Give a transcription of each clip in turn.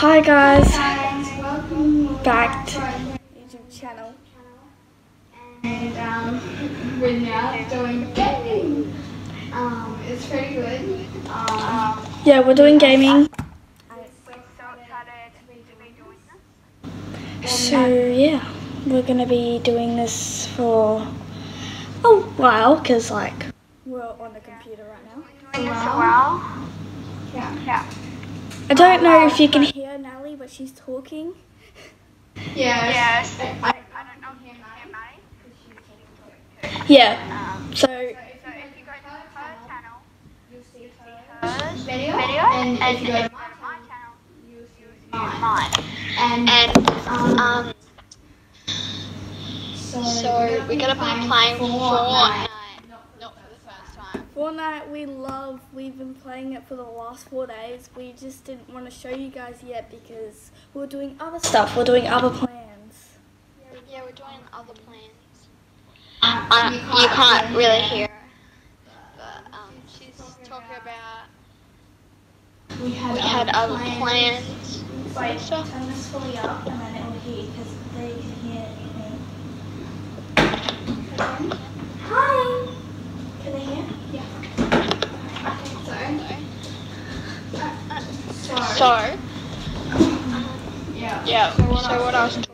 Hi guys, Welcome back to YouTube channel. And um, we're now doing gaming. Um, it's pretty good. Um, Yeah, we're doing gaming. So yeah, we're gonna be doing this for a while because like we're on the computer right now. A while. Yeah. yeah. I don't know if you can hear Natalie, but she's talking. Yes. Yes. I, I don't know if you can hear me. Yeah. So So if you go to her channel, you'll see hers video, video, and, and if if you you go go to to my channel, you'll see mine. mine. mine. And, And um, um, so, so we're gonna be playing Fortnite. Not for the first time. Fortnite, we love. We've been playing it for the last four days. We just didn't want to show you guys yet because we're doing other stuff. We're doing other plans. Yeah, we're doing other plans. Uh, you can't really hear. her, But um, she's talking about We had, we had other plans. Wait, So- turn this fully up and then it will hear because they can hear me. Hi. Can they hear? So, So, yeah. yeah, so what I was talking about.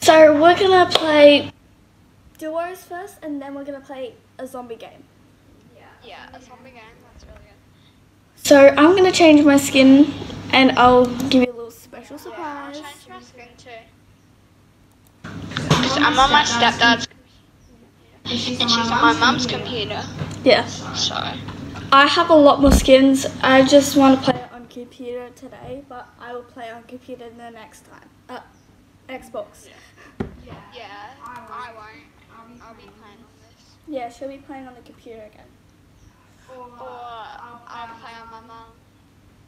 So we're gonna play duos first, and then we're gonna play a zombie game. Yeah, Yeah, a zombie game, that's really good. So I'm gonna change my skin, and I'll give you a little special Yeah, I'll surprise. change my skin too. So I'm on my stepdad's And she's and she's on my mum's computer. Yeah, So, I have a lot more skins. I just want to play it on computer today, but I will play on computer the next time. Uh, Xbox. yeah, yeah. I won't. I won't. I'll, be playing on this. Yeah, she'll be playing on the computer again. Or I'll play on my mum.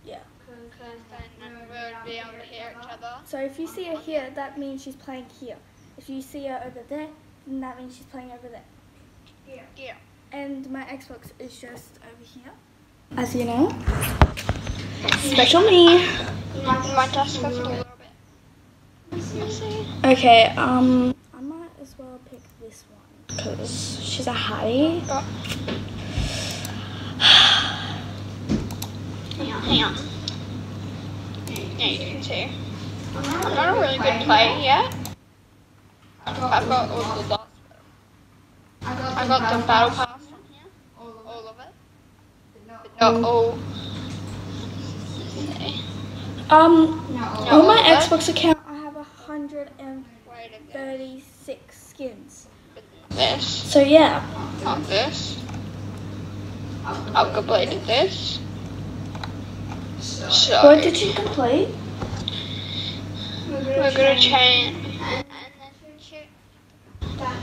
Yeah. Because then we'll be able to hear each other. So if you see her here, that means she's playing here. If you see her over there, then that means she's playing over there. Yeah. Yeah. And my Xbox is just over here. As you know. Special me. My, my desk is a little bit. Okay, um, I might as well pick this one because she's a hottie. Oh. Hang on. Yeah, you can see. I'm not a really good player yet. I've got all the lots. I got the battle pass from here. All of it. But not all. Um, Not on my all of it. Xbox account, I have 136 Wait a minute. skins. This. So yeah, Not this. I've completed this. So what did you complete? we're gonna change and then shoot.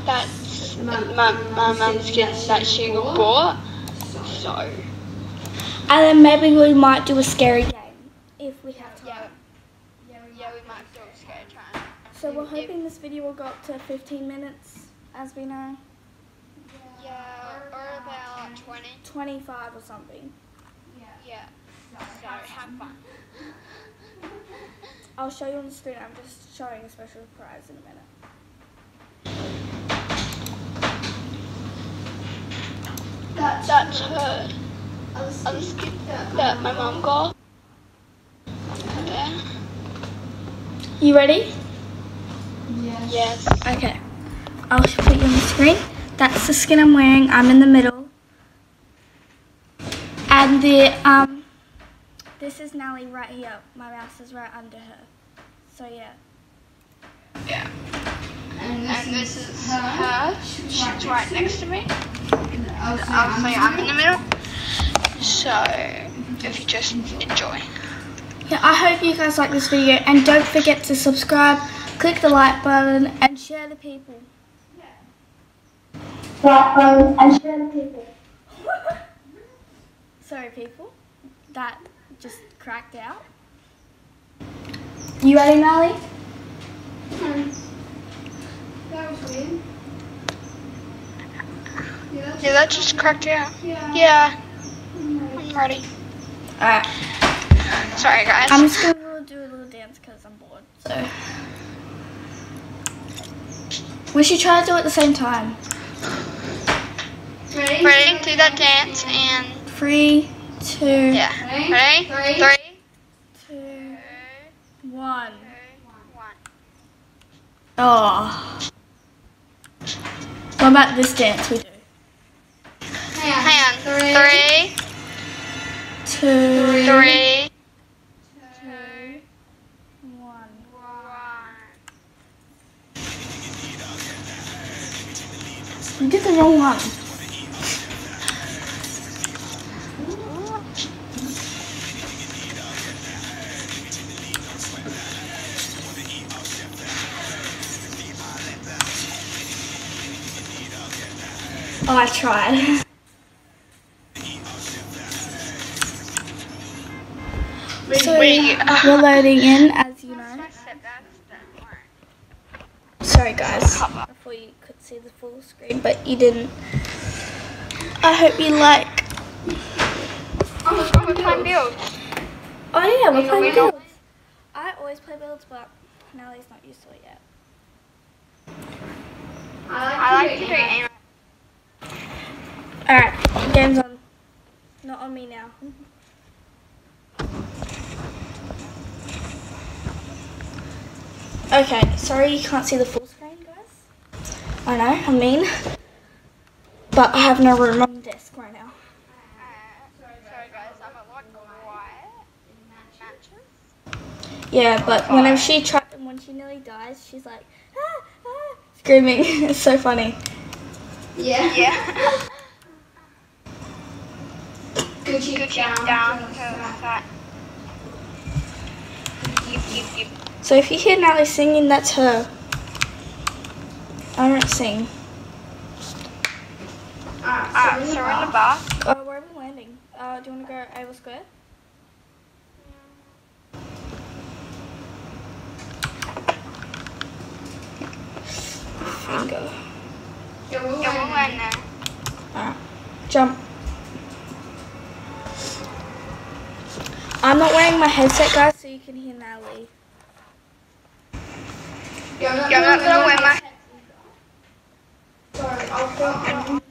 That's my my mum's skin that she bought. So And then maybe we might do a scary game if we have time. yeah, yeah, we might do a time. So we're hoping this video will go up to 15 minutes, as we know, Yeah, or about twenty. 25 or something. Yeah. So have fun. I'll show you on the screen. I'm just showing a special surprise in a minute. That's, That's her other skin that my mom got. There. You ready? Yes. Yes. Okay. I'll put you on the screen. That's the skin I'm wearing. I'm in the middle. And the um, this is Nelly right here. My mouse is right under her. So yeah. Yeah. And And this is her. She's right next to me. Obviously, Obviously, I'm in the middle. So, if you just enjoy. Yeah, I hope you guys like this video and don't forget to subscribe, click the like button and share the people. Like button and share the people. Sorry people, that just cracked out. You ready, Nally? Hmm. That was weird. Yeah, Yeah, that just cracked out. yeah. Yeah. I'm ready. Alright. Sorry, guys. I'm just gonna do a little dance because I'm bored. So we should try to do it at the same time. Ready? Ready? Do that dance and Three, two, yeah. Ready? Three. Three, two, two, one. one. Oh. What about this dance we do? Hand. Hand. Three, Two, three, two, one. one. You did the wrong one. Oh, I tried. So we're loading in, as you know. My step that's that Sorry, guys. I thought you could see the full screen, but you didn't. I hope you like. Oh, we're playing builds. Oh yeah, we're playing builds. I always play builds, but Nellie's not used to it yet. I like to do aim. All right, game's on. Not on me now. Okay, sorry you can't see the full screen, guys. I know, I mean, but I have no room on the desk right now. Sorry, guys. I'm a lot quiet in matches. Yeah, but whenever she tries, when she nearly dies, she's like, ah, ah, screaming. it's so funny. Yeah. Yeah. Gucci, Gucci down. So if you hear Natalie singing, that's her. I don't sing. Alright, Alright, so we're in the bar. Oh, where are we landing? Uh, do you want to go Ava Square? Finger. Yeah, we'll Yeah, we'll land. land there. Alright. Jump. I'm not wearing my headset, guys, so you can hear Natalie. Yeah, I'm not Yeah, I'm not gonna gonna wear my. Sorry, I'll put on.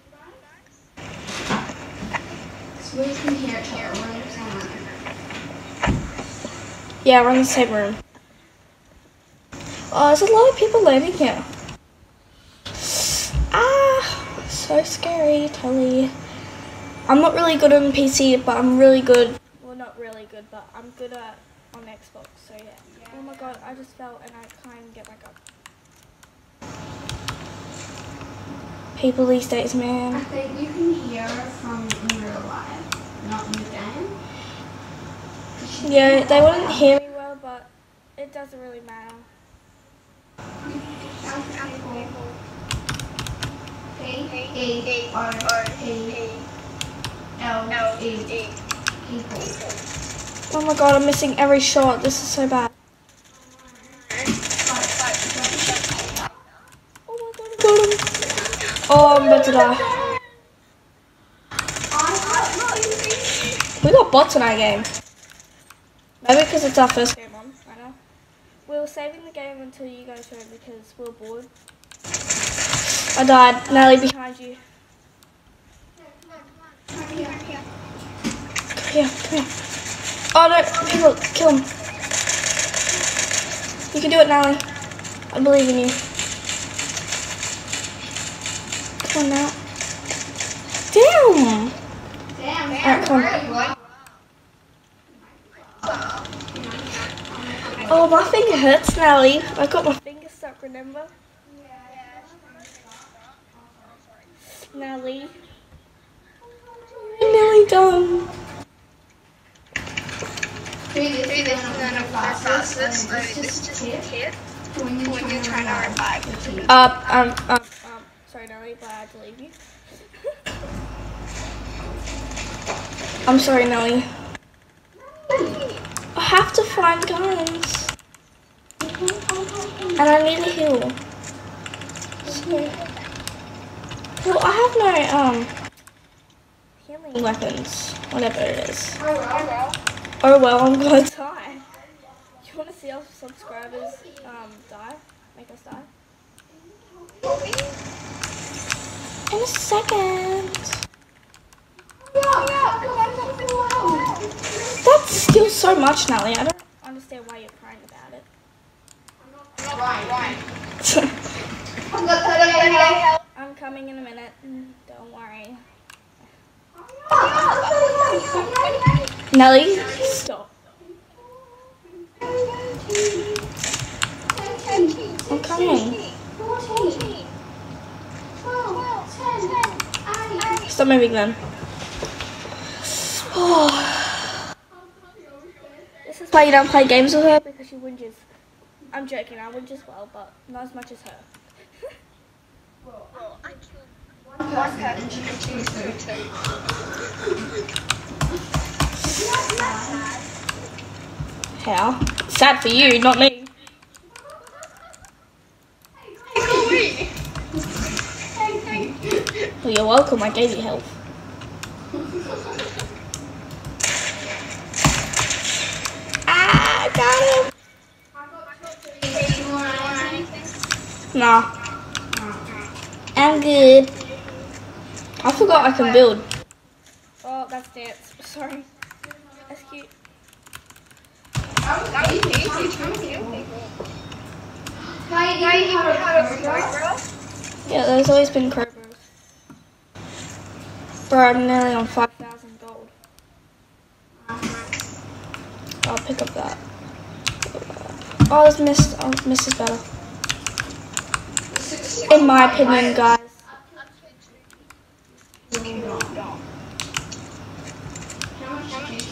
So we can hear each other. We're in the same room. Yeah, we're in the same room. Oh, there's a lot of people landing here. Ah, so scary, Tully. I'm not really good on PC, but I'm really good. Well, not really good, but I'm good at on Xbox. So yeah. Oh my god, I just fell and I can't even get back up. People these days, man. I think you can hear from in real life, not in the game. Yeah, they wouldn't hear me well, but it doesn't really matter. P Oh my god, I'm missing every shot. This is so bad. Oh my god, I got him. Oh, I'm about to die. We got bots in our game. Maybe because it's our first game on right now. We were saving the game until you guys joined because we were bored. I died. Nelly behind you. Come here, come here. Oh no, people, kill him. You can do it, Nelly. I believe in you. Come on now. Damn! Damn, come on. Oh, my finger hurts, Nelly. I got my finger stuck, remember? Nelly. I'm nearly done. Do this, Do this and then go go fastest. So This this is just hit When you're when you're trying to revive. team. Uh, um, um, um, sorry, Nelly, but I had to leave you. I'm sorry, Nelly. I have to find guns. And I need a heal. Well, I have no, um, healing weapons. Whatever it is. Oh. Oh well, I'm gonna die. You wanna see our subscribers um, die? Make us die? In a second. That's still so much, Nelly. I don't understand why you're crying about it. I'm coming in a minute. Don't worry. Nelly, stop. I'm coming. Stop moving then. this is why you don't play games with her because she whinges. I'm joking, I whinge as well, but not as much as her. Well, I killed one person and she killed two. How? Sad for you, not me. Well, you're welcome, I gave you help. Ah, got him. Nah. I'm good. I forgot I can build. Oh, that's dance. Sorry. That's cute. That was easy. Yeah, there's always been Crowbros. Bro, I'm nearly on 5,000 gold. I'll pick up that. Oh, this mist, oh, mist is better. In my opinion, guys. Yeah. Get this. In a second. She used to get this. So I was like, how,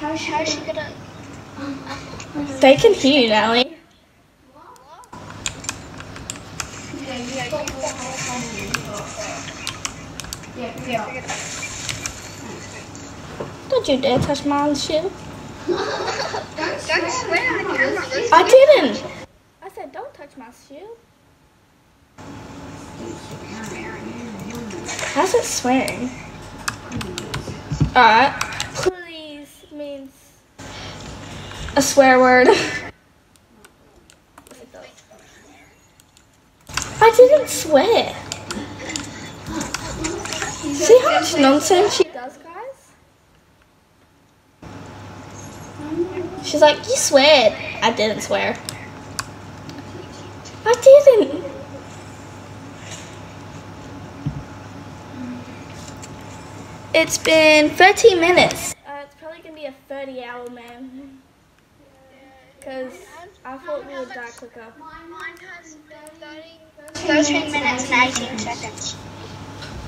how is she gonna? They can hear you, Natalie. You dare touch my shoe? Don't swear on the camera. I didn't. I said don't touch my shield. How's it swearing? Alright. Please means a swear word. I didn't swear. See how much nonsense she does, guys? She's like, you swear. I didn't swear. I didn't. It's been 13 minutes. Uh, it's probably gonna be a 30 hour man. Because I thought we would die quicker. Mine has 13 minutes and 18 seconds.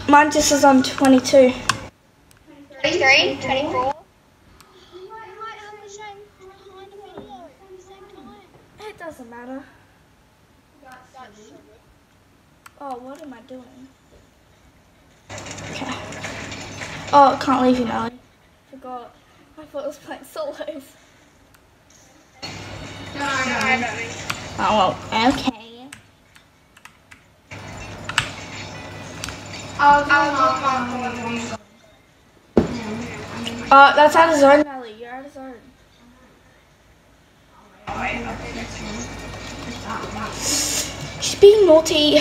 Mine just is on 22. 23, 24. We might have the same kind of video at the same time. It doesn't matter. Oh, what am I doing? Okay. Oh, can't leave you now. Forgot. I thought I was playing solos. Oh, well, okay. Uh, that's out of zone, Nelly. You're out of zone. She's being naughty.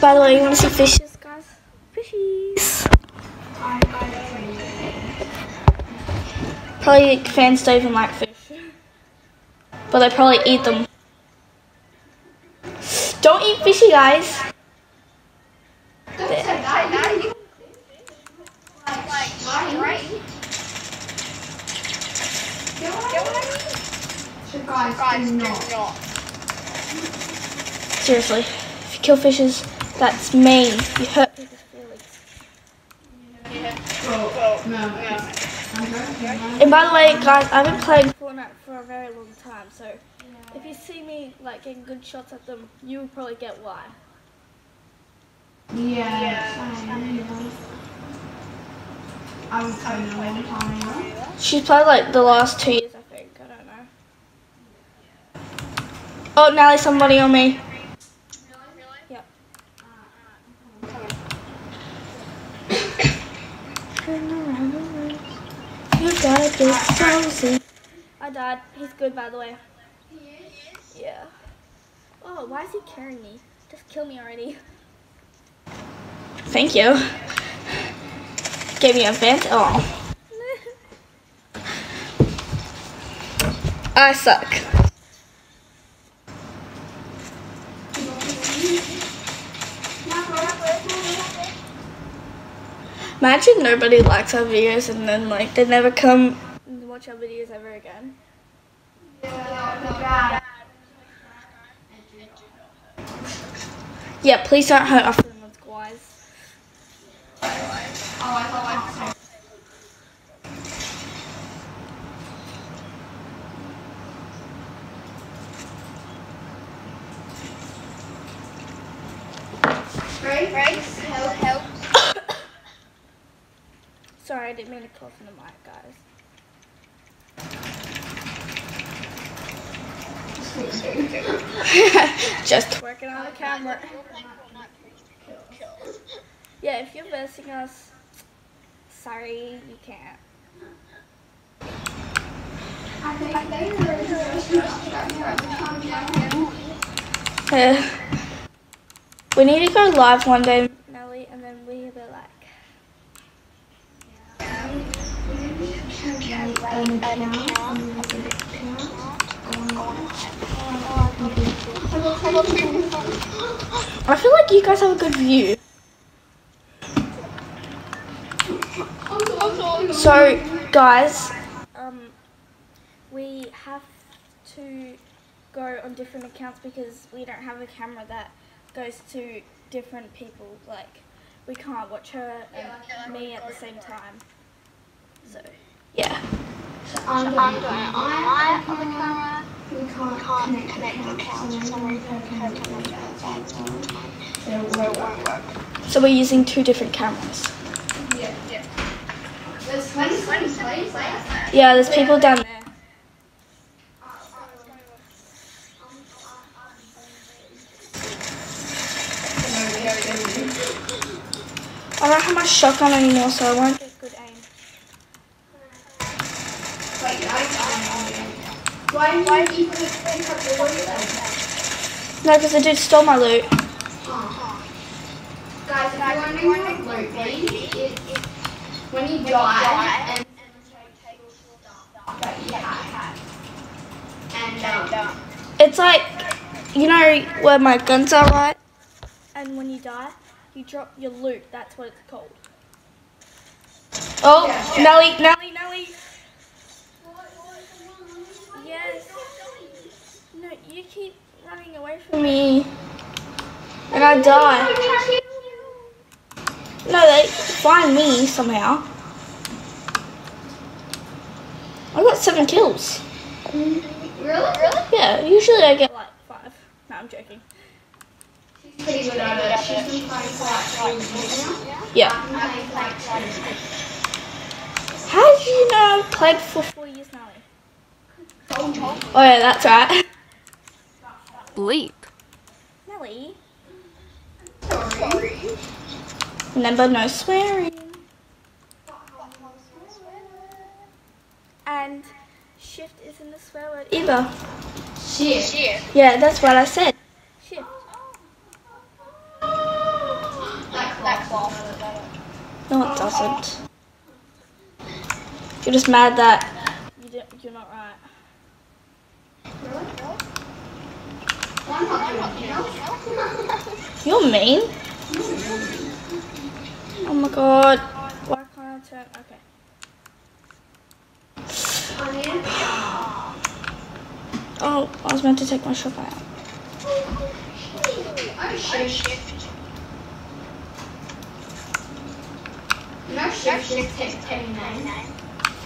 By the way, you want to see fishes, guys? Fishies. Probably fans don't even like fish. But they probably eat them. Don't eat fishy, guys. There. Do not. Seriously, if you kill fishes, that's mean. You hurt people's feelings. No. And by the way, guys, I've been playing Fortnite for a very long time, so if you see me like getting good shots at them, you will probably get why. Yeah. Yeah. I was playing a long time ago. She's played like the last two years, I think. I don't know. Oh, Nelly, somebody on me. Yep. You got a big Josie. I died. He's good, by the way. Yeah. Oh, why is he carrying me? Just kill me already. Thank you. Gave me a vent. Oh. I suck. Imagine nobody likes our videos and then like they never come and watch our videos ever again. Yeah, please don't hurt our. Right? Right? Help, help. Sorry, I didn't mean to cough in the mic, guys. Just working on the camera. Yeah, if you're versing us, sorry, you can't. Uh, we need to go live one day, Nelly, and then we'll be like, I feel like you guys have a good view. So, guys, um, we have to go on different accounts because we don't have a camera that goes to different people. Like, we can't watch her and me at the same time. So, yeah. I'm doing I'm it doing on on the camera. We can't, Can't connect, connect accounts, accounts so for we some can't reason. connect accounts. So it So won't it work. won't work. So, we're using two different cameras. Yeah. There's 27 plays left. Yeah, there's people down there. I don't have my shotgun anymore, so I won't get good aim. You? No, because the dude stole my loot. Guys, if you're wondering what loot it's when you die and that you have. And um, It's like, you know where my guns are, right? And when you die, you drop your loot. That's what it's called. Oh, Yeah. Nelly, Nelly, Nelly. Yes. No, you keep running away from me. And I die. No, they find me somehow. I got seven kills. Really? Really? Yeah, usually I get like five. No, I'm joking. She's pretty good at it. She's been playing for like three years now. Yeah. I've been playing for like two. How do you know I've played for four years now? Oh yeah, that's right. Bleep. Nelly. Sorry. Remember, no swearing. And shift isn't a swear word either. Shit. Shit. Yeah, that's what I said. Shift. Like That No, it doesn't. You're just mad that you didn't, you're not right. I'm not doing it. You're mean. Oh my god. Why can't I turn? Okay. Oh, I was meant to take my shotgun out. Oh Shift. Shift. No shift just takes 29.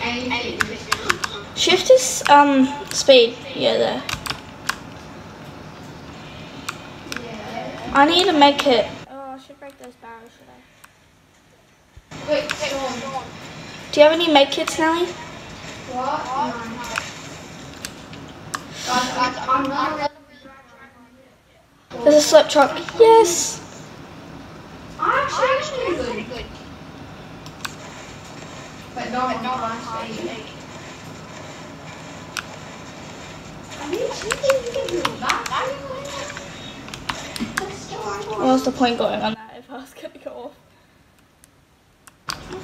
And you can Shift is um speed. Yeah, there. Yeah. I need to make it. Oh, I should break those barrels, should I? Wait, Storm. Do you have any med kits, Nelly? What? Guys, guys, I'm not There's a slurp truck. Yes. I'm actually actually good. But not but not on stage. I mean, cheating can do that. Let's go on. What's the point going on that if I was gonna go off?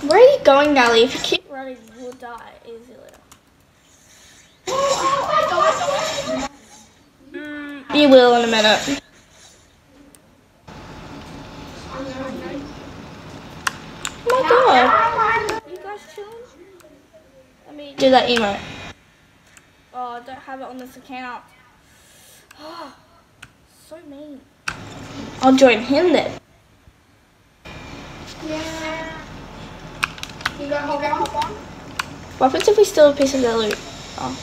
Where are you going, Nelly? If you keep running, you'll die easily. Mm, you will in a minute. Oh my god. You guys chilling? Let me do that emote. Oh, I don't have it on this account. Oh, so mean. I'll join him then. Yeah. You got hold on, hold on. What happens if we steal a piece of their loot? Oh.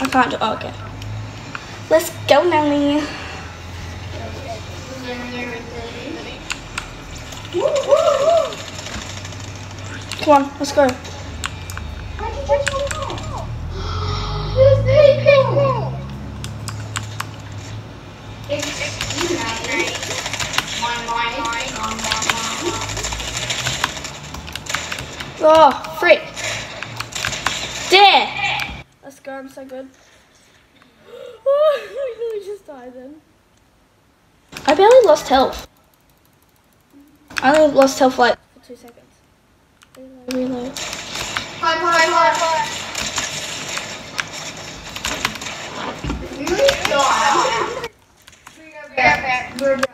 I can't do oh, okay. Let's go, Nelly. Come on, let's go. Oh, freak. There. Let's go, I'm so good. Oh, I really just died then. I barely lost health. I only lost health like for two seconds. Reload, reload. Hi, hi, hi, hi. You die.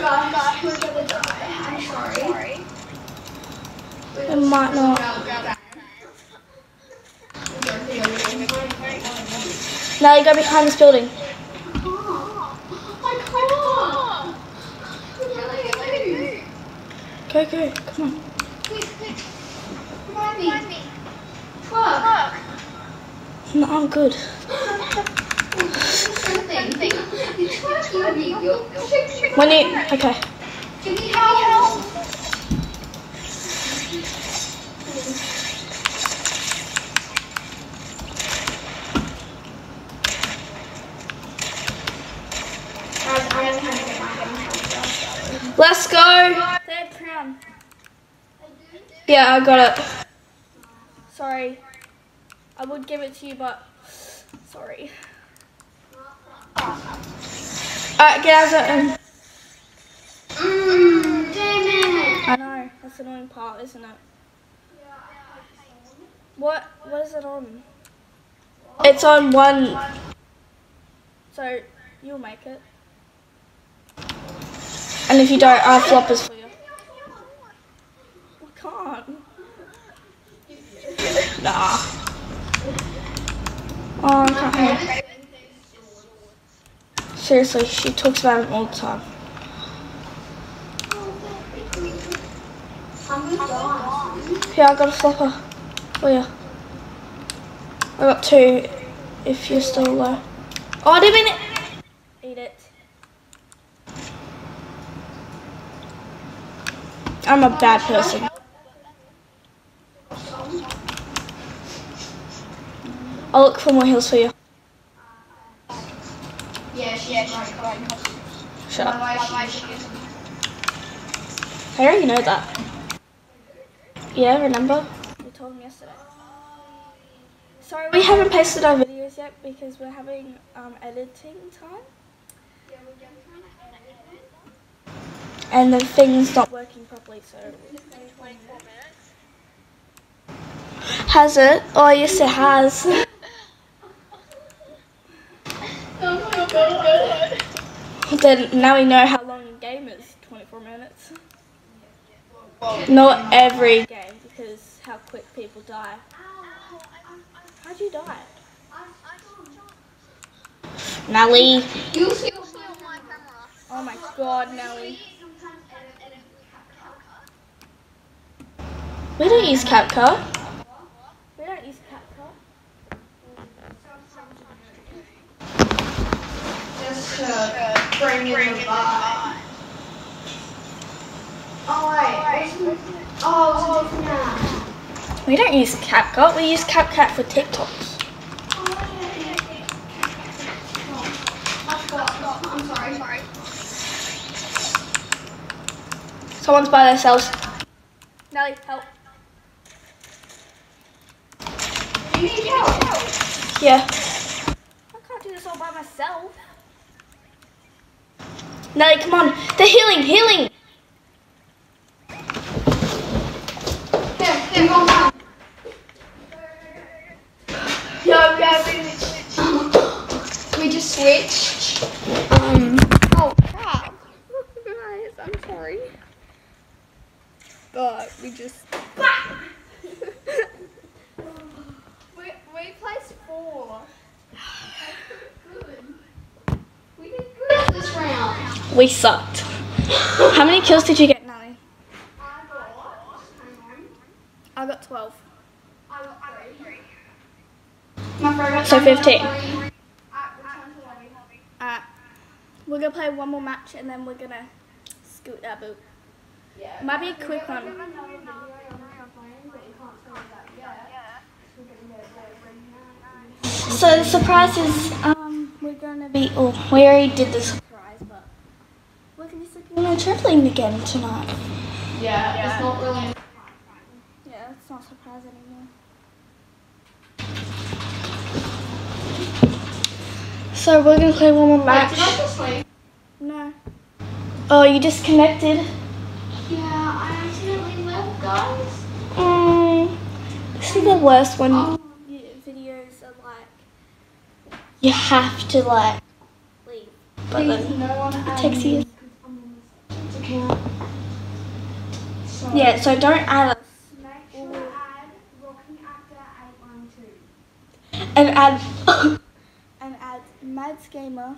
Die. I'm sorry. I might not. Now you go behind this building. Go, go, come on. No, good. You, okay. Give me help. Guys, I'm gonna have to okay. Let's go. Third crown. Yeah, I got it. Sorry. I would give it to you, but sorry. Alright, get out of mm, it. Mmm. I know, that's the annoying part, isn't it? What, what is it on? It's on one. So, you'll make it. And if you don't, I'll floppers for you. I can't. Nah. Oh, I can't. Seriously, she talks about him all the time. Here, I got a flopper for you. I got two if you're still low. Oh, I didn't mean it. Eat it. I'm a bad person. I'll look for more heals for you. Yeah, she's right. Shut up. I already know that. Yeah, remember? We told him yesterday. Sorry, we haven't posted our videos yet because we're having um, editing time. And the thing's not working properly, so. Has it? Oh, yes, it has. Then now we know how long a game is 24 minutes. Not every game because how quick people die. How'd you die? Nelly. Oh my god, Nelly. We don't use CapCut. We don't use To bring in the vibe. Oh oh, it was a different app. We don't use CapCut, we use CapCut for TikToks. I forgot. I'm sorry. Sorry. Someone's by themselves. Nelly, help. You need help. Yeah. I can't do this all by myself. Nelly, come on. The healing, healing. Here, here, go on. Yo, guys. We just switched. Um. Oh crap. Guys, I'm sorry. But we just. We, we placed four. Did good this round. We sucked. How many kills did you get, Nelly? I got, I got 12. I got three. My favorite So 15. three. At return to lobby. Alright. Uh, we're gonna play one more match and then we're gonna scoot that boot. Yeah. Might be a quick one. So the surprise is um we're gonna be oh we already did the surprise but we're gonna be sleeping on a trampoline again tonight. Yeah, it's not really. Yeah, it's not a surprise anymore. So we're gonna play one more Wait, match. did I just sleep? No. Oh, you disconnected? Yeah, I accidentally left, guys. Mm, this is the worst one. Oh. y- videos are like you have to like leave, but then no one it takes you. Yeah, so don't add us Make sure to add Actor 812. and add and add Mads Gamer.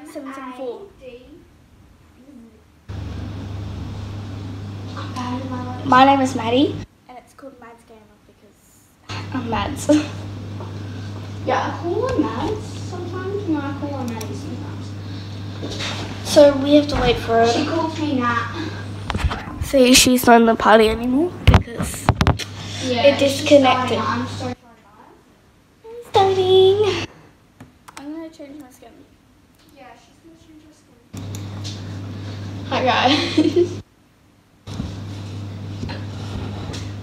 M 774. A D. I'm bad at my. My name is Maddie, and it's called Mads Gamer because I'm Mads. Yeah, I call her Mads sometimes. No, I call her Maddie sometimes. so we have to wait for She her. calls me Nat. See, she's not in the party anymore because Yeah, It disconnected. starting. I'm so. I'm starting. I'm gonna change my skin. Yeah, she's gonna change her skin. Hi guys.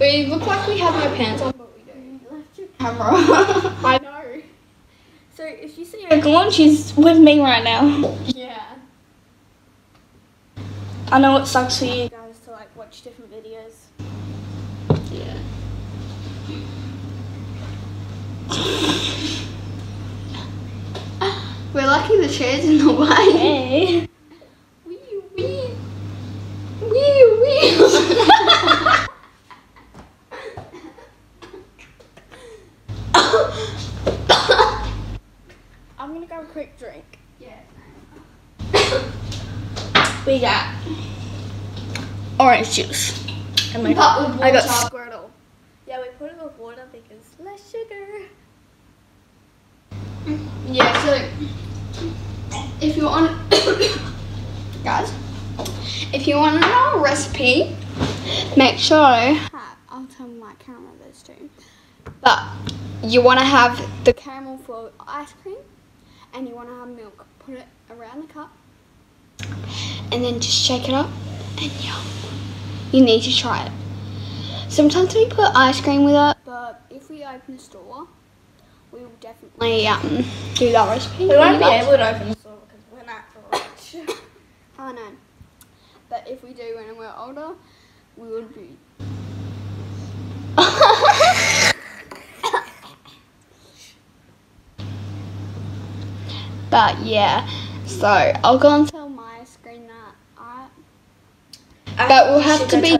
we look like we have no pants on, but we don't. Left your Camera. I know. So if you see her gone, she's with me right now. Yeah. I know it sucks for you guys to like watch different videos. Yeah. We're lucky the chair's in the way. Hey. Wee wee. Wee wee. I'm gonna grab a quick drink. Yeah. We got orange juice. And my, I got. Squirtle. Yeah, we put it with water because less sugar. Yeah, so if you want, guys, if you want to know a recipe, make sure. I'll tell my camera this too. But you want to have the caramel for ice cream, and you want to have milk. Put it around the cup, and then just shake it up, and yum. You need to try it. Sometimes we put ice cream with it, but if we open the store, we will definitely um, do that recipe. We won't be able to open the store because we're not rich. I know. But if we do when we're older, we would be. but yeah, so I'll go and tell my screen that I. But we'll have to be-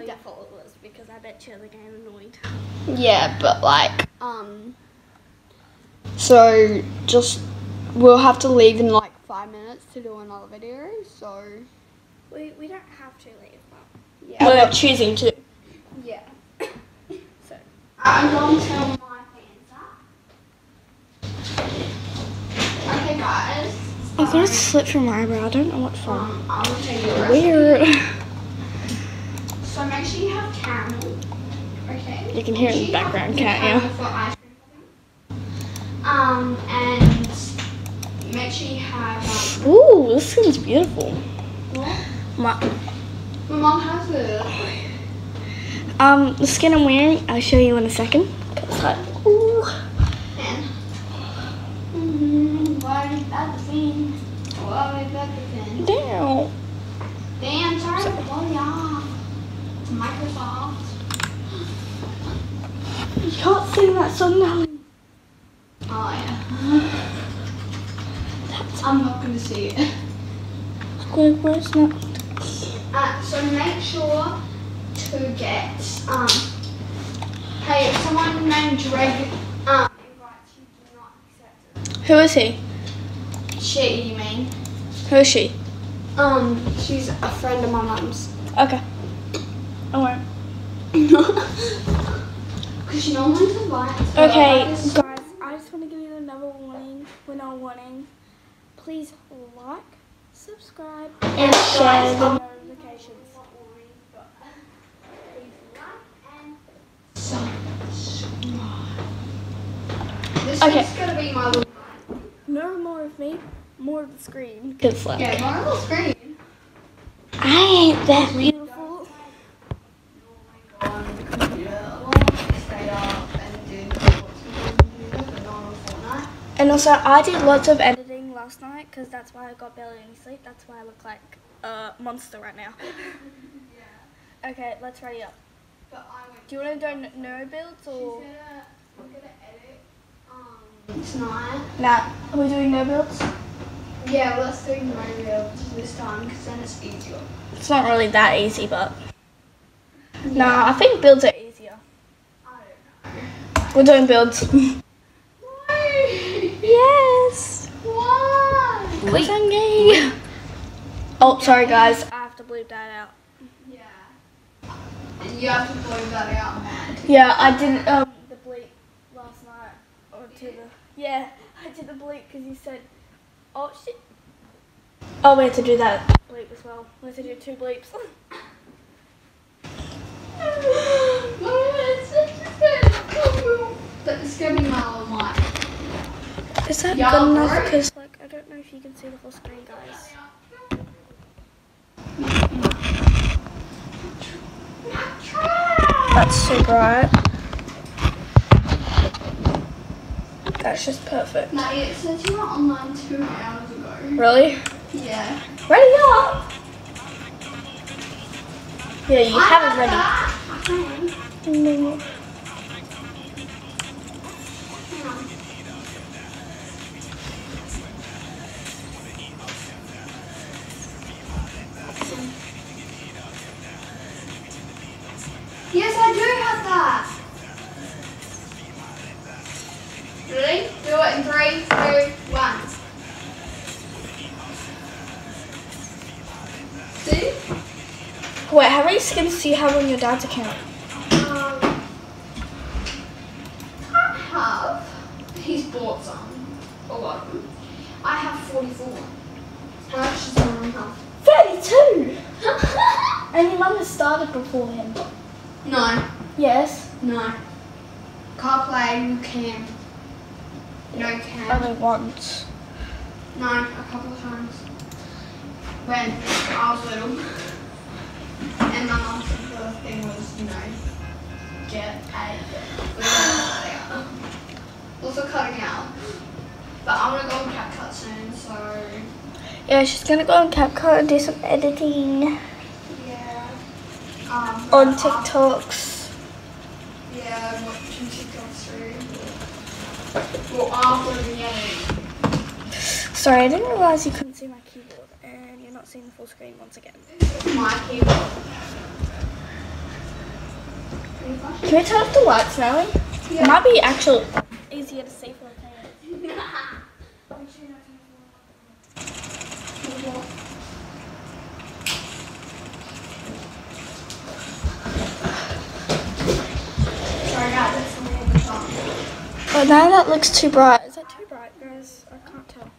because I bet you they're getting annoyed. Yeah, but like, um. So just. We'll have to leave in like five minutes to do another video, so. We, we don't have to leave, but Yeah. we're choosing to. yeah. So I'm going to tell my fans that. Okay, guys. I got a slit from my eyebrow. I don't know what's wrong. Um, I'll tell you. Weird. So make sure you have caramel. Okay. You can hear it in the sure you have background, can't you? caramel for ice cream. Um, and make sure you have um, Ooh, this skin's beautiful. what? My, My mom has it. um, the skin I'm wearing, I'll show you in a second. ooh. And what is that the thing? What is that the thing? Damn. Damn, sorry to blow you off. Microsoft. You can't sing that song now. Oh yeah. I'm not gonna see it. Squidward's not. Uh, so make sure to get um. Hey, someone named Dreg um invites you, do not accept Who is he? She, you mean? Who is she? Um, she's a friend of my mum's. Okay. I won't. Because no one's invited. so Okay, guys, I just want to give you another warning. We're not warning. Please like, subscribe, and share the notifications. This Okay. is gonna be my more of me, more of the screen. Cause like, Yeah, my little screen. I ain't that beautiful. And also, I did lots of editing last night because that's why I got barely any sleep. That's why I look like a monster right now. okay, let's ready up. Do you want to do n- no builds or? Tonight. Nah, are we doing no builds? Yeah, let's do builds this time because then it's easier. It's not really that easy, but. Nah, I think builds are easier. I don't We're doing builds. know. yes! Why? Because I'm gay. Oh, sorry guys. I have to bleep that out. Yeah. You have to blow that out. Yeah, I did um the bleep last night. Or to the yeah, I did the bleep because you said, oh shit. Oh, we had to do that bleep as well. We had to do two bleeps. That's gonna be my little mic. Is that Yeah, good enough? Because like I don't know if you can see the whole screen, guys. That's so bright. That's just perfect. No, it says you were online two hours ago. Really? Yeah. Ready up. Yeah, you have it ready. Have on your dad's account? Um, I have. He's bought some. A lot of them. I have 44. How much does my mum have? 32! And your mum has started before him. no. Yes. No. Can't play with Cam. No Cam. Only once. No, a couple of times. When I was little. And my first thing was, you know, get a out. Also cutting out. But I'm gonna go on CapCut soon, so Yeah, she's gonna go on CapCut and do some editing yeah. Um, on after- TikToks. Yeah, watching TikToks through. Well, after the editing. Sorry, I didn't realize you couldn't see my keyboard and you're not seeing the full screen once again. Can we turn off the lights now? Eh? It might be actually easier to see for the now that looks too bright. Is that too bright, guys? I can't tell.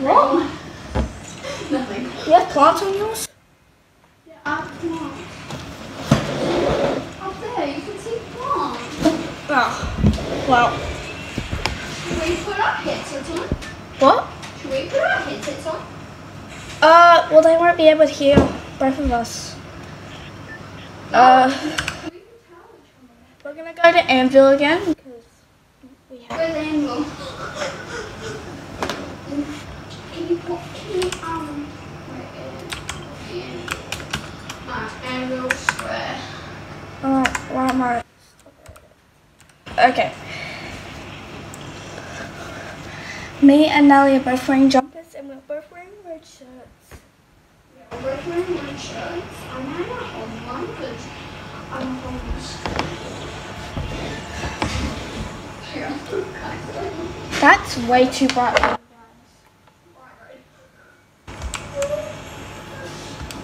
What? Nothing. You have plants on yours? Yeah, up plants. Up there, you can see plants. Oh. Well. Should we put our headsets on? What? Should we put our headsets on? Uh, well, they won't be able to hear both of us. Uh, We can tell each we're gonna go to Anvil again because we have. Where's Anvil? Can put, can um, in, uh, Anvil Square. Alright, why am I? Okay. Me and Nelly are both wearing jumpers and we're both wearing red shirts. Yeah, we're both wearing red shirts. I might not hold one because I'm homeless. Yeah. That's way too bright.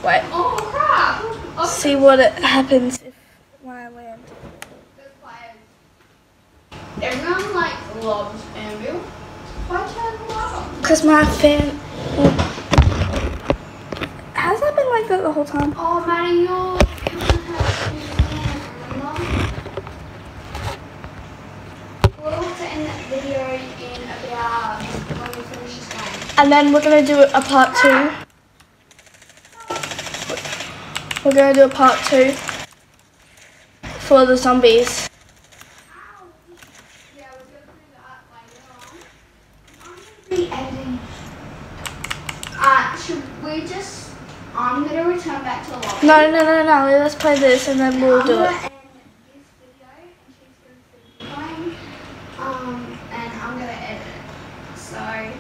Wait, Oh crap! Oh, see what it happens if when I land. Everyone like loves Anvil. Why can't love? Cause my fan. Has that been like that the whole time? Oh, Maddie, your camera has remember? We'll have to end that video in about when we finish this game. And then we're gonna do a part two. We're gonna do a part two for the zombies. Uh, should we just? I'm gonna return back to the lobby. No, no, no, no. Let's play this and then we'll do it. going.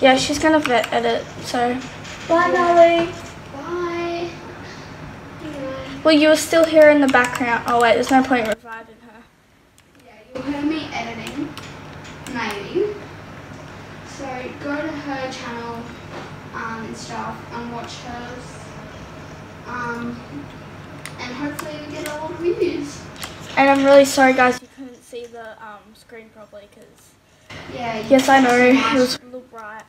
Yeah, she's gonna edit. So, bye, Nelly. Bye. Yeah. Well, you were still here in the background. Oh wait, there's no point reviving her. Yeah, you'll hear me editing, maybe. So go to her channel um, and stuff and watch hers. Um, and hopefully we get a lot of views. And I'm really sorry, guys, you couldn't see the um, screen properly because. Yeah. Yes, I know it was a little bright.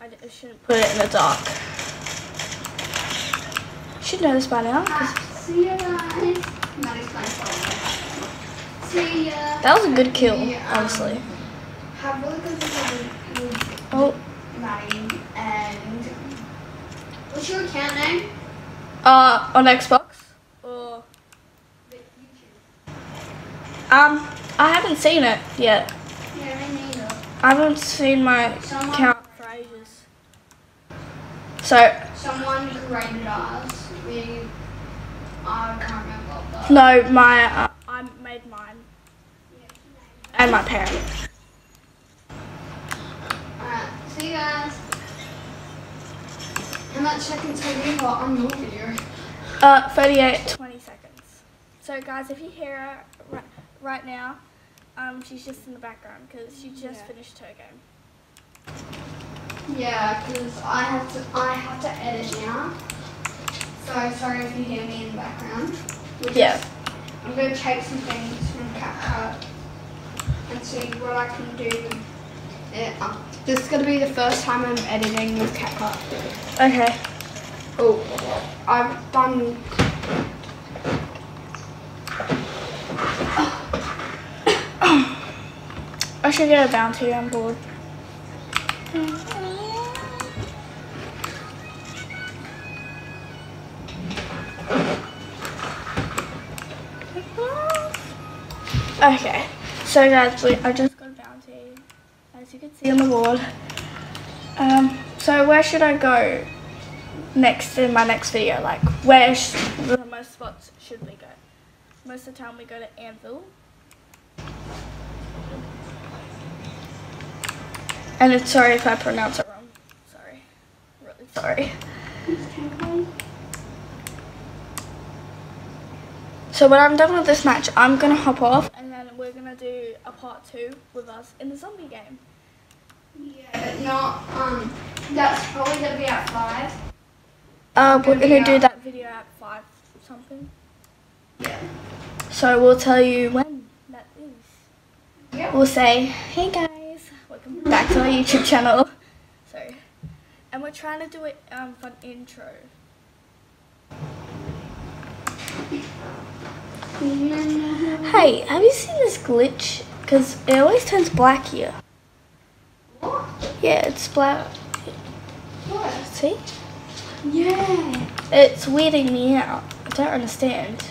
I shouldn't put it in the dark. You should know this by now. See you guys. Maddie's playing Fortnite. See ya. That was a good kill, We, um, honestly. Have really good with, with Oh, Maddie and what's your account name? uh, on Xbox. Or YouTube. um, I haven't seen it yet. Yeah, me neither. I haven't seen my Someone- account for ages. So Someone created ours. We, I can't remember no, my uh, I made mine and my parents. Alright, see you guys. How much seconds have you got on your video? Uh, 38, 20 seconds. So guys, if you hear her right, right now, um, she's just in the background because she just Yeah. finished her game. Yeah, because I have to I have to edit now. So sorry if you hear me in the background. We're Yeah. just- I'm gonna take some things from CapCut and see what I can do. Yeah, this is gonna be the first time I'm editing with CapCut. Okay. Oh, I've done. I should get a bounty on board. Hmm. Okay, so guys, we, I just got a bounty, as you can see on the board. Um, so where should I go next in my next video? Like, where the most spots should we go? Most of the time we go to Anvil. And it's sorry if I pronounce it wrong. Sorry. Really sorry. So when I'm done with this match, I'm gonna hop off and then we're gonna do a part two with us in the zombie game. Yeah, but not. Um, that's probably gonna be at five. Uh, we're Gonna do that video at five something. Yeah. So we'll tell you when that is. Yep. We'll say, hey guys, welcome back to our YouTube channel. Sorry. And we're trying to do it um, for an intro. Hey, have you seen this glitch? Because it always turns black here. What? Yeah, it's black. What? See? Yeah. It's weirding me out. I don't understand.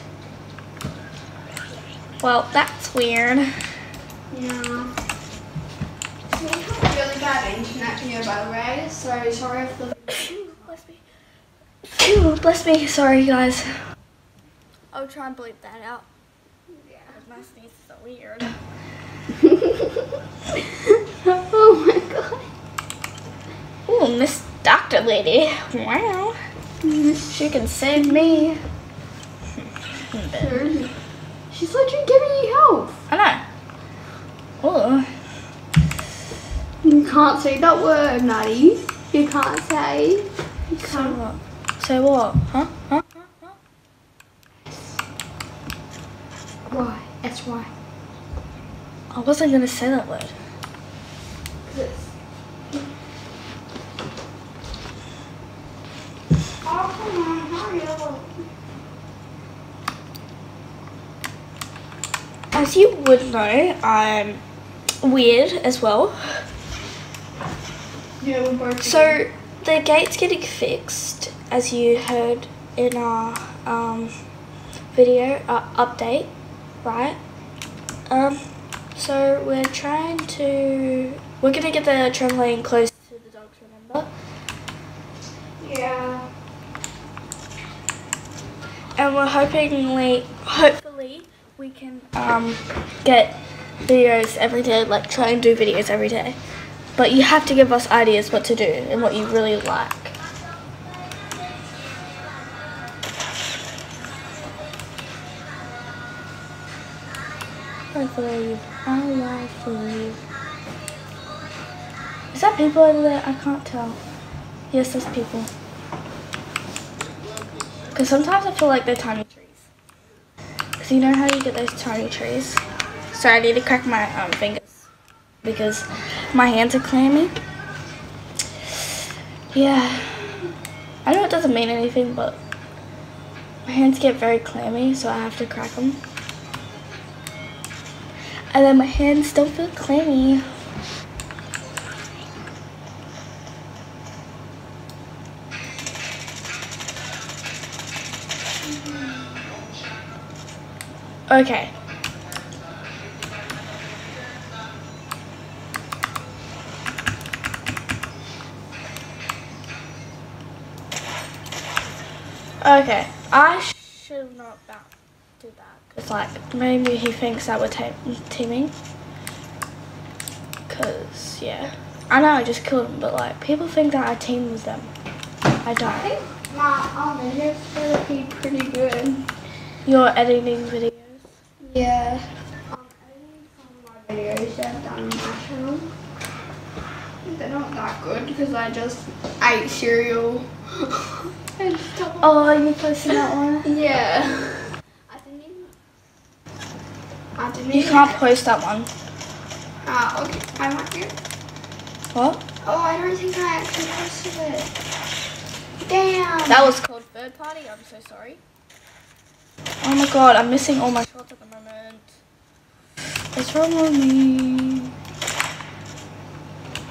Well, that's weird. Yeah. We have really bad internet here, by the way, so sorry if the. Bless me. Bless me. Sorry, guys. I'll try and bleep that out. Yeah. My sneeze is so weird. oh my god. Ooh, Miss Doctor Lady. Wow. She can save me. She's literally giving you health. I know. Ooh. You can't say that word, Maddie. You can't say. You Say can't. what? Say what? Huh? Huh? Huh? Huh? Why? That's why. I wasn't gonna say that word. Oh, come on, hurry up. As you would know, I'm weird as well. Yeah. So the gate's getting fixed, as you heard in our um, video uh, update, right? Um, so we're trying to we're gonna get the trampoline close to the dogs. Remember? Yeah. And we're hoping, hopefully, we can um, get videos every day, like try and do videos every day. But you have to give us ideas what to do and what you really like. I believe, I believe. Is that people over there? I can't tell. Yes, there's people. Because sometimes I feel like they're tiny trees. Because you know how you get those tiny trees? So I need to crack my um, fingers. Because my hands are clammy. Yeah. I know it doesn't mean anything, but my hands get very clammy, so I have to crack them. And then my hands don't feel clammy. Okay. Okay, I should not ba- do like, maybe he thinks that we're te- teaming. Because, yeah. I know I just killed him, but like, people think that I team with them. I don't. I think my um, video's gonna be pretty good. You're editing videos. Yeah. I'm editing some of my videos that I've done on my channel. They're not that good because I just ate cereal. Oh, you posted that one? Yeah. I didn't even. I didn't You can't post that one. Ah, okay. I want do. What? Oh, I don't think I actually posted it. Damn. That was called third party. I'm so sorry. Oh my god, I'm missing all my shots at the moment. What's wrong with me?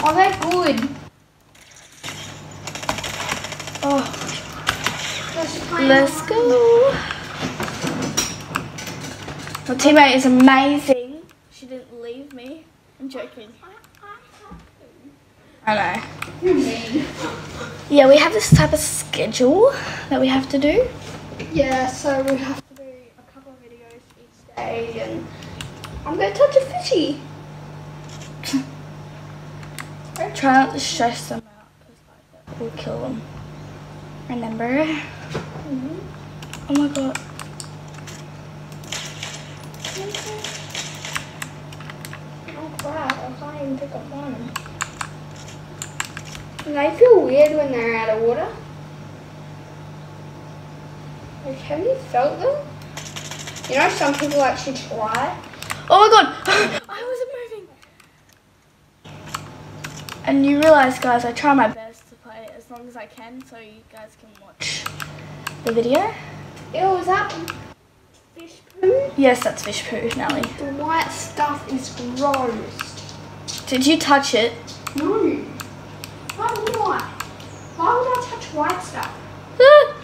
Oh, they're good. Oh, Let's, go. My teammate is amazing. She didn't leave me. I'm joking. I know. You're mean. Yeah, we have this type of schedule that we have to do. Yeah, so we have to do a couple of videos each day, and I'm gonna touch a fishy. Try not to stress them out because like, that will kill them. Remember? Mhm. Oh my god. Can't even pick up. They feel weird when they're out of water. Like, have you felt them? You know, some people actually try. Oh my god! I wasn't moving! And you realize, guys, I try my best to play as long as I can so you guys can watch the video. Ew, is that? Yes, that's fish poo, Nelly. The white stuff is gross. Did you touch it? No. Why would I? Why would I touch white stuff?